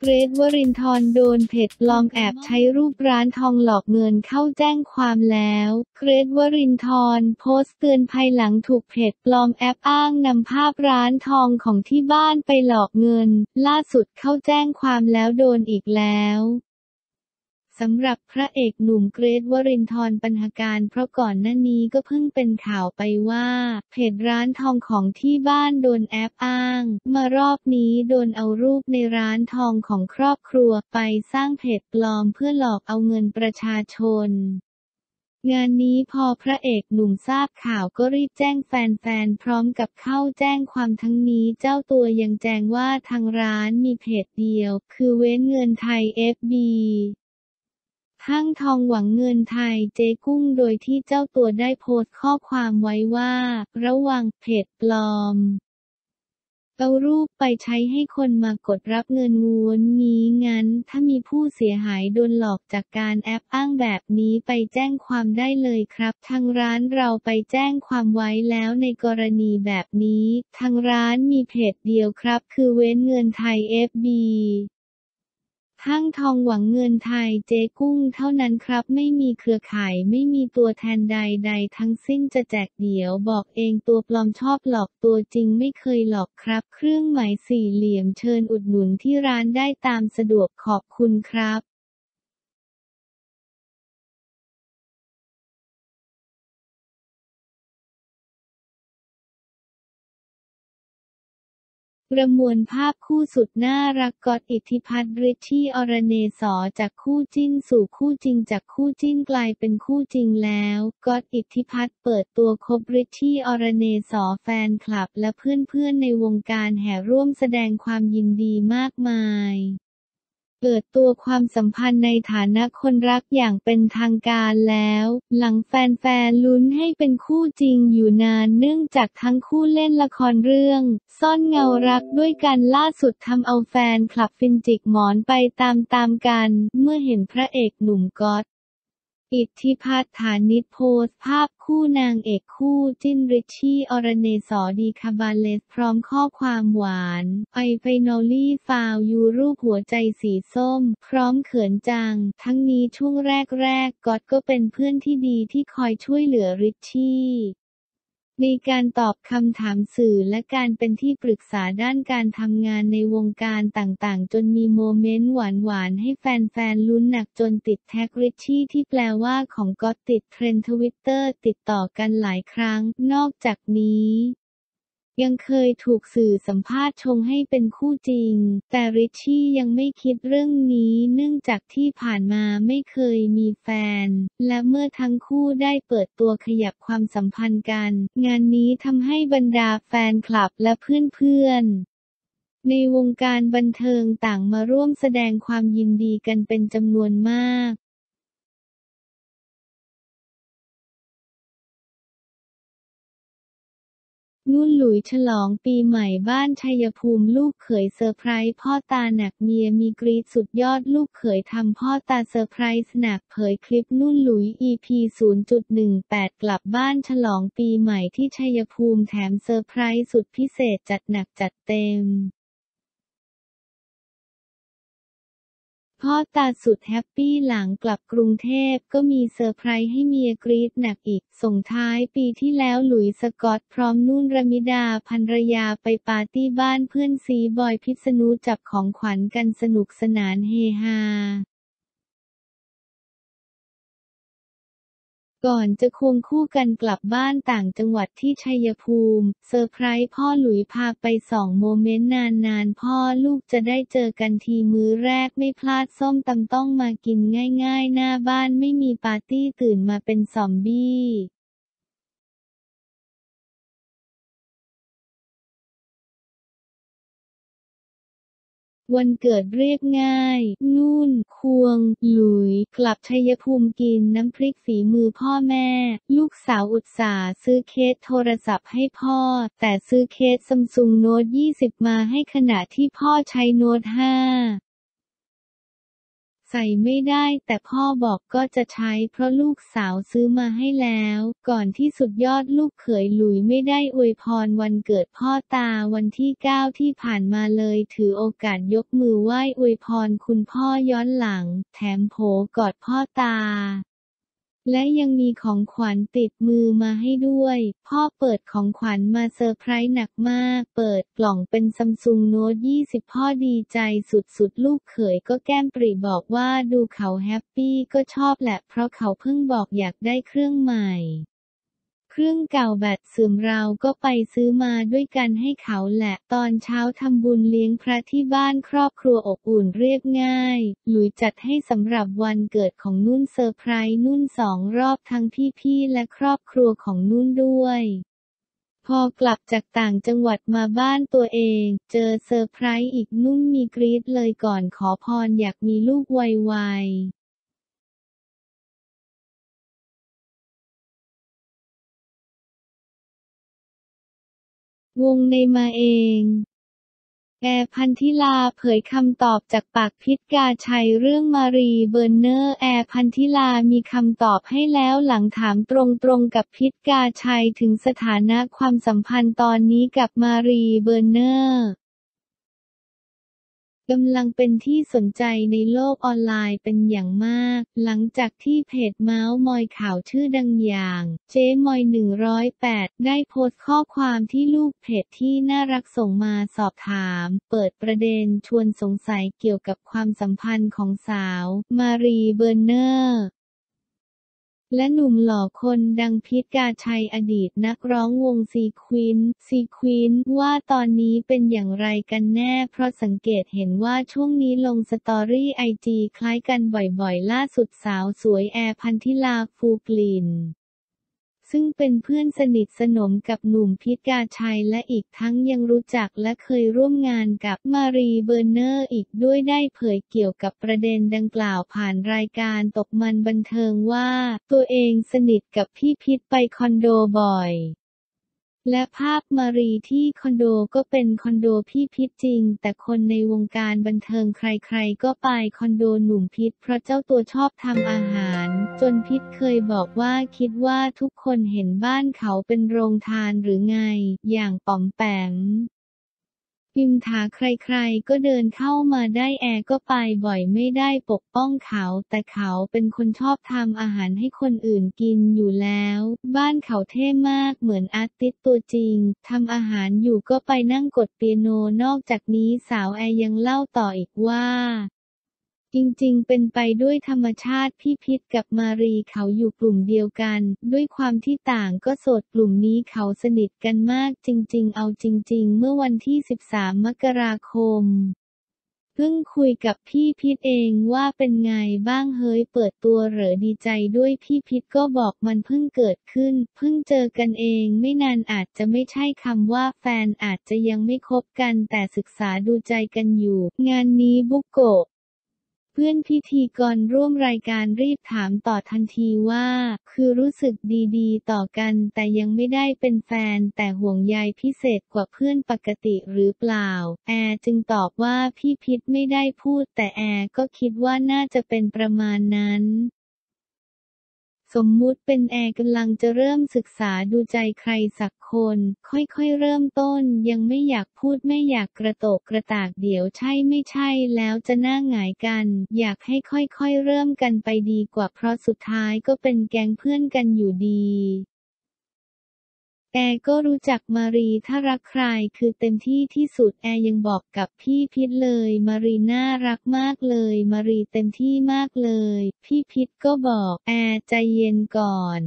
เกรทวรินทร์โดนเพจปลอมแอบใช้รูปร้านทองหลอกเงินเข้าแจ้งความแล้ว เกรทวรินทร์โพสต์เตือนภายหลังถูกเพจปลอมแอบอ้างนำภาพร้านทองของที่บ้านไปหลอกเงิน ล่าสุดเข้าแจ้งความแล้วโดนอีกแล้ว สำหรับพระเอกหนุ่มเกรทวรินทร์ปัญหาการ เพราะก่อนหน้านี้ก็เพิ่งเป็นข่าวไปว่า เพจร้านทองของที่บ้านโดนแอปอ้าง มารอบนี้โดนเอารูปในร้านทองของครอบครัวไปสร้างเพจปลอมเพื่อหลอกเอาเงินประชาชนงานนี้พอพระเอกหนุ่มทราบข่าวก็รีบแจ้งแฟนๆ พร้อมกับเข้าแจ้งความทั้งนี้เจ้าตัวยังแจ้งว่าทางร้านมีเพจเดียว คือเว้นเงินไทย FB ห้างทองหวังเงินไทยเจ๊กุ้งโดยที่เจ้าตัวได้โพสต์ข้อความไว้ว่า ระวังเพจปลอมเอารูปไปใช้ให้คนมากดรับเงินงวนงี้งั้น ถ้ามีผู้เสียหายโดนหลอกจากการแอปอ้างแบบนี้ไปแจ้งความได้เลยครับ ทางร้านเราไปแจ้งความไว้แล้วในกรณีแบบนี้ ทางร้านมีเพจเดียวครับ คือเว้นเงินไทย FB ห้างทองหวังเงินไทยเจ๊กุ้งเท่านั้นครับ ไม่มีเครือข่ายไม่มีตัวแทนใดๆทั้งสิ้นจะแจกเดี๋ยวบอกเองตัวปลอมชอบหลอกตัวจริงไม่เคยหลอกครับ เครื่องหมายสี่เหลี่ยมเชิญอุดหนุนที่ร้านได้ตามสะดวกขอบคุณครับ ประมวลภาพคู่สุดน่ารักกอดอิทธิพัฒน์ริชชี่อรเนศอจากคู่จิ้นสู่คู่จริงจากคู่จิ้นกลายเป็นคู่จริงแล้วกอดอิทธิพัฒน์เปิดตัวคบริชชี่อรเนศอแฟนคลับและเพื่อนๆในวงการแห่ร่วมแสดงความยินดีมากมาย เปิดตัวความสัมพันธ์ในฐานะคนรักอย่างเป็นทางการแล้ว หลังแฟนๆลุ้นให้เป็นคู่จริงอยู่นานเนื่องจากทั้งคู่เล่นละครเรื่อง ซ่อนเงารักด้วยกันล่าสุดทำเอาแฟนคลับฟินจิกหมอนไปตามๆกัน เมื่อเห็นพระเอกหนุ่มก๊อต อิทธิพัทธ์ฐานิตย์ โพสต์ภาพคู่นางเอกคู่จิ้นริชชี่อรเณศ ดีคาบาเลสพร้อมข้อความหวาน I finally found you รูปหัวใจสีส้ม พร้อมเขินจัง ทั้งนี้ช่วงแรกๆก๊อตก็เป็นเพื่อนที่ดีที่คอยช่วยเหลือริชชี่ ในการตอบคำถามสื่อและการเป็นที่ปรึกษาด้านการทำงานในวงการต่างๆ จนมีโมเมนต์หวานๆ ให้แฟนๆ ลุ้นหนักจนติดแท็กริชชี่ที่แปลว่าของก๊อตติดเทรนด์ทวิตเตอร์ติดต่อกันหลายครั้ง นอกจากนี้ ยังเคยถูกสื่อสัมภาษณ์ชงให้เป็นคู่จริง แต่ริชชี่ยังไม่คิดเรื่องนี้เนื่องจากที่ผ่านมาไม่เคยมีแฟน และเมื่อทั้งคู่ได้เปิดตัวขยับความสัมพันธ์กัน งานนี้ทำให้บรรดาแฟนคลับและเพื่อนๆ ในวงการบันเทิงต่างมาร่วมแสดงความยินดีกันเป็นจำนวนมาก นุ่นหลุยฉลองปีใหม่บ้านชัยภูมิลูกเขยเซอร์ไพรส์พ่อตาหนักเมียมีกรี๊ดสุดยอดลูกเขยทำพ่อตาเซอร์ไพรส์หนักเผยคลิปนุ่นหลุย EP 0.18 กลับบ้านฉลองปีใหม่ที่ชัยภูมิแถมเซอร์ไพรส์สุดพิเศษจัดหนักจัดเต็ม พ่อตาสุดแฮปปี้หลังกลับกรุงเทพก็มีเซอร์ไพรส์ให้เมียกรี๊ดหนักอีก ส่งท้ายปีที่แล้วหลุยส์ สก๊อตพร้อมนุ่นรมิดาภรรยาไปปาร์ตี้บ้านเพื่อนซีบอยพิษณุจับของขวัญกันสนุกสนานเฮฮา ก่อนจะควงคู่กันกลับบ้านต่างจังหวัดที่ชัยภูมิ เซอร์ไพรส์พ่อหลุยพาไปสองโมเมนต์นานๆ พ่อลูกจะได้เจอกันทีมื้อแรกไม่พลาดส้มตำต้องมากินง่ายๆ หน้าบ้านไม่มีปาร์ตี้ตื่นมาเป็นซอมบี้ วันเกิดเรียบง่ายนุ่น ควง หลุย กลับชัยภูมิกินน้ำพริกฝีมือพ่อแม่ ลูกสาวอุตสาซื้อเคสโทรศัพท์ให้พ่อ แต่ซื้อเคสซัมซุงโน้ต 20 มาให้ขณะที่พ่อใช้โน้ต 5 ใส่ไม่ได้แต่พ่อบอกก็จะใช้เพราะลูกสาวซื้อมาให้แล้ว ก่อนที่สุดยอดลูกเขยหลุยไม่ได้อวยพรวันเกิดพ่อตาวันที่ 9 ที่ผ่านมาเลยถือโอกาสยกมือไหว้อวยพรคุณพ่อย้อนหลัง แถมโผกอดพ่อตา และยังมีของขวัญติดมือมาให้ด้วย พ่อเปิดของขวัญมาเซอร์ไพรส์หนักมาก เปิดกล่องเป็น Samsung Note 20 พ่อดีใจสุดๆ ลูกเขยก็แก้มปริบอกว่าดูเขาแฮปปี้ก็ชอบแหละเพราะเขาเพิ่งบอกอยากได้เครื่องใหม่ เครื่องเก่าแบตเสื่อมเราก็ไปซื้อมาด้วยกันให้เขาแหละ ตอนเช้าทำบุญเลี้ยงพระที่บ้านครอบครัวอบอุ่นเรียบง่าย หลุยจัดให้สำหรับวันเกิดของนุ่นเซอร์ไพรส์นุ่นสองรอบทั้งพี่ๆและครอบครัวของนุ่นด้วยพอกลับจากต่างจังหวัดมาบ้านตัวเอง เจอเซอร์ไพรส์อีกนุ่นมีกรี๊ดเลยก่อนขอพรอยากมีลูกไว วงในมาเองแอร์พันธิลาเผยคำตอบจากปากพิชญ์ กาไชยเรื่องมารีเบิร์นเนอร์แอร์พันธิลามีคำตอบให้แล้วหลังถามตรงๆกับพิชญ์ กาไชยถึงสถานะความสัมพันธ์ตอนนี้กับมารีเบิร์นเนอร์ กำลังเป็นที่สนใจในโลกออนไลน์เป็นอย่างมาก หลังจากที่เพจเม้าท์มอยข่าวชื่อดังอย่าง เจ๊มอย 108 ได้โพสต์ข้อความที่ลูกเพจที่น่ารักส่งมาสอบถาม เปิดประเด็นชวนสงสัยเกี่ยวกับความสัมพันธ์ของสาว มารีเบิร์นเนอร์ และหนุ่มหล่อคนดังพิชญ์ กาไชยอดีตนักร้องวงซีควินท์ ซีควินท์ว่าตอนนี้เป็นอย่างไรกันแน่ เพราะสังเกตเห็นว่าช่วงนี้ลง story IG คล้ายกันบ่อยๆ ล่าสุดสาวสวยแอร์พันธิลาฟูกลิน ซึ่งเป็นเพื่อนสนิทสนมกับหนุ่มพิษกาชัยและอีกทั้งยังรู้จักและเคยร่วมงานกับมารีเบอร์เนอร์อีกด้วยได้เผยเกี่ยวกับประเด็นดังกล่าวผ่านรายการตกมันบันเทิงว่า ตัวเองสนิทกับพี่พิษไปคอนโดบ่อยและภาพมารีที่คอนโดก็เป็นคอนโดพี่พิษจริง แต่คนในวงการบันเทิงใครๆ ก็ไปคอนโดหนุ่มพิษเพราะเจ้าตัวชอบทำอาหาร จนพิษเคยบอกว่าคิดว่าทุกคนเห็นบ้านเขาเป็นโรงทานหรือไง อย่างป๋อมแปมพิมฐาใครๆ ก็เดินเข้ามาได้แอร์ก็ไปบ่อยไม่ได้ปกป้องเขา แต่เขาเป็นคนชอบทำอาหารให้คนอื่นกินอยู่แล้ว บ้านเขาเท่มากเหมือน artist ตัวจริงทำอาหารอยู่ก็ไปนั่งกดเปียโนนอกจากนี้สาวแอร์ยังเล่าต่ออีกว่า จริงๆ เป็นไปด้วยธรรมชาติพี่พิษกับมารีเขาอยู่กลุ่มเดียวกัน ด้วยความที่ต่างก็โสดกลุ่มนี้เขาสนิทกันมากจริงๆ เอาจริง ๆ เมื่อวันที่ 13 มกราคมเพิ่งคุยกับพี่พิษเองว่าเป็นไงบ้างเฮ้ยเปิดตัวเหรอดีใจด้วยพี่พิษก็บอกมันเพิ่งเกิดขึ้น เพิ่งเจอกันเองไม่นานอาจจะไม่ใช่คำว่าแฟนอาจจะยังไม่คบกันแต่ศึกษาดูใจกันอยู่ งานนี้บุกโก พื่อนพิธีกรร่วมรายการรีบถามต่อทันทีว่า คือรู้สึกดีๆ ต่อกันแต่ยังไม่ได้เป็นแฟนแต่ห่วงใยพิเศษกว่าเพื่อนปกติหรือเปล่า แอร์จึงตอบว่าพี่พิษไม่ได้พูดแต่แอร์ก็คิดว่าน่าจะเป็นประมาณนั้น สมมุติเป็นแอร์กำลังจะเริ่มศึกษาดูใจใครสักคน ค่อยๆเริ่มต้น ยังไม่อยากพูดไม่อยากกระโตกกระตากเดี๋ยวใช่ไม่ใช่แล้วจะหน้าหงายกัน อยากให้ค่อยๆเริ่มกันไปดีกว่าเพราะสุดท้ายก็เป็นแก๊งเพื่อนกันอยู่ดี แอร์ก็รู้จักมารีถ้ารักใครคือเต็มที่ที่สุดแอร์ยังบอกกับพี่พิษเลย มารีน่ารักมากเลย มารีเต็มที่มากเลย พี่พิษก็บอกแอร์ใจเย็นก่อน